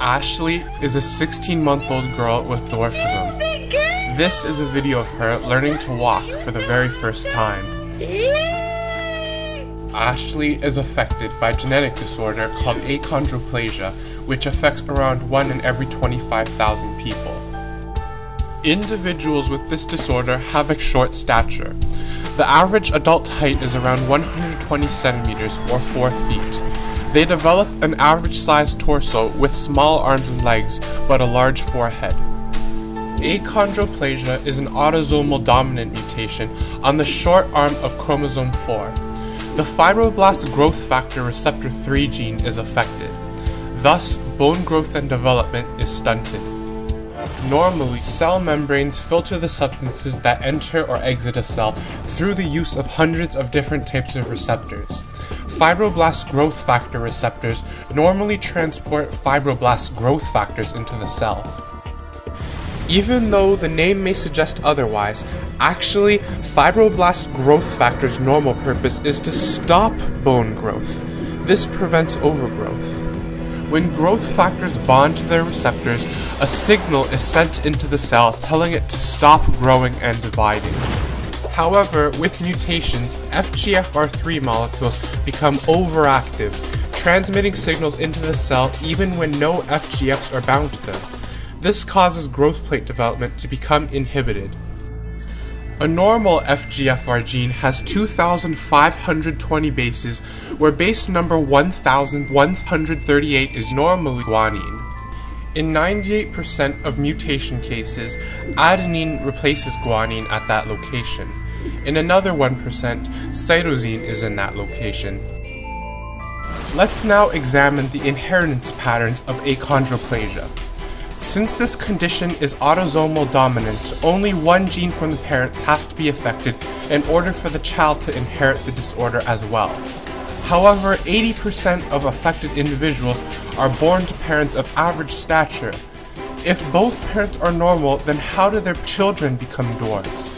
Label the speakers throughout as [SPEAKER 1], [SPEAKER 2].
[SPEAKER 1] Ashley is a 16 month old girl with dwarfism. This is a video of her learning to walk for the very first time. Ashley is affected by a genetic disorder called achondroplasia, which affects around 1 in every 25,000 people. Individuals with this disorder have a short stature. The average adult height is around 120 centimeters or 4 feet. They develop an average sized torso with small arms and legs, but a large forehead. Achondroplasia is an autosomal dominant mutation on the short arm of chromosome 4. The fibroblast growth factor receptor 3 gene is affected. Thus, bone growth and development is stunted. Normally, cell membranes filter the substances that enter or exit a cell through the use of hundreds of different types of receptors. Fibroblast growth factor receptors normally transport fibroblast growth factors into the cell. Even though the name may suggest otherwise, actually, fibroblast growth factor's normal purpose is to stop bone growth. This prevents overgrowth. When growth factors bond to their receptors, a signal is sent into the cell telling it to stop growing and dividing. However, with mutations, FGFR3 molecules become overactive, transmitting signals into the cell even when no FGFs are bound to them. This causes growth plate development to become inhibited. A normal FGFR gene has 2,520 bases, where base number 1,138 is normally guanine. In 98% of mutation cases, adenine replaces guanine at that location. In another 1%, cytosine is in that location. Let's now examine the inheritance patterns of achondroplasia. Since this condition is autosomal dominant, only one gene from the parents has to be affected in order for the child to inherit the disorder as well. However, 80% of affected individuals are born to parents of average stature. If both parents are normal, then how do their children become dwarfs?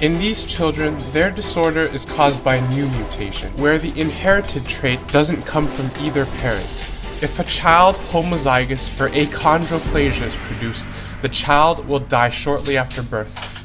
[SPEAKER 1] In these children, their disorder is caused by a new mutation, where the inherited trait doesn't come from either parent. If a child homozygous for achondroplasia is produced, the child will die shortly after birth,